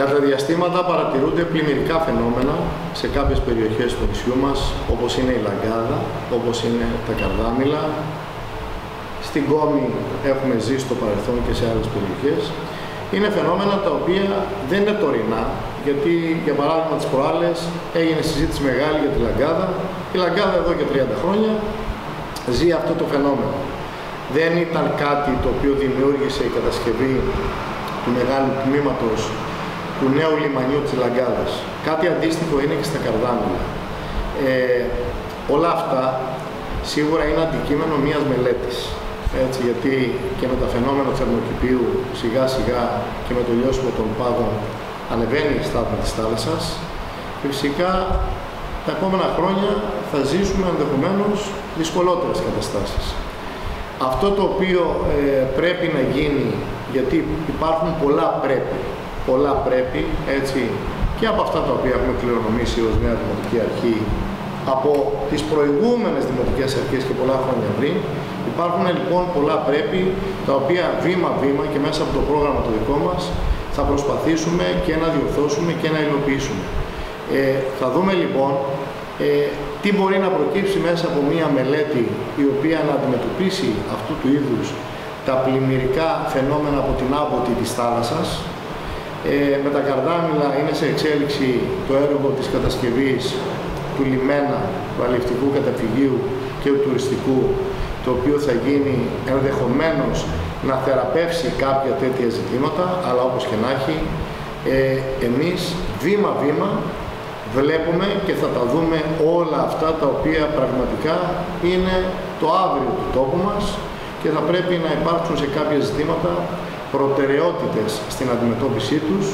Κατά διαστήματα παρατηρούνται πλημμυρικά φαινόμενα σε κάποιες περιοχές του νησιού μας, όπως είναι η Λαγκάδα, όπως είναι τα Καρδάμιλα. Στην Κόμη έχουμε ζήσει στο παρελθόν και σε άλλες περιοχές. Είναι φαινόμενα τα οποία δεν είναι τωρινά, γιατί για παράδειγμα τις προάλλες έγινε συζήτηση μεγάλη για τη Λαγκάδα. Η Λαγκάδα εδώ και 30 χρόνια ζει αυτό το φαινόμενο. Δεν ήταν κάτι το οποίο δημιούργησε η κατασκευή του μεγάλου τμήματος του νέου λιμανιού της Λαγκάδας. Κάτι αντίστοιχο είναι και στα Καρδάμιλα. Ε, όλα αυτά σίγουρα είναι αντικείμενο μιας μελέτης. Έτσι, γιατί και με τα φαινόμενα του θερμοκηπίου σιγά σιγά και με το λιώσιμο των πάγων ανεβαίνει η στάθμη της θάλασσας και φυσικά τα επόμενα χρόνια θα ζήσουμε ενδεχομένως δυσκολότερες καταστάσεις. Αυτό το οποίο ε, πρέπει να γίνει, γιατί υπάρχουν πολλά πρέπει, πολλά πρέπει, έτσι, και από αυτά τα οποία έχουμε κληρονομήσει ως μια δημοτική αρχή, από τις προηγούμενες δημοτικές αρχές και πολλά χρόνια πριν, υπάρχουν λοιπόν πολλά πρέπει, τα οποία βήμα-βήμα και μέσα από το πρόγραμμα το δικό μας θα προσπαθήσουμε και να διορθώσουμε και να υλοποιήσουμε. Ε, θα δούμε λοιπόν ε, τι μπορεί να προκύψει μέσα από μία μελέτη η οποία να αντιμετωπίσει αυτού του είδους τα πλημμυρικά φαινόμενα από την άμποτη της θάλασσας. Ε, με τα καρδάμιλα είναι σε εξέλιξη το έργο της κατασκευής του λιμένα, του αλληλευτικού καταφυγίου και του τουριστικού, το οποίο θα γίνει ενδεχομένως να θεραπεύσει κάποια τέτοια ζητήματα, αλλά όπως και να έχει, ε, εμείς βήμα-βήμα βλέπουμε και θα τα δούμε όλα αυτά τα οποία πραγματικά είναι το αύριο του τόπου μας και θα πρέπει να υπάρξουν σε κάποια ζητήματα προτεραιότητες στην αντιμετώπιση τους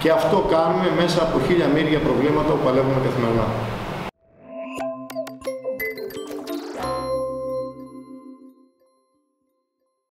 και αυτό κάνουμε μέσα από χίλια μύρια προβλήματα που παλεύουμε καθημερινά.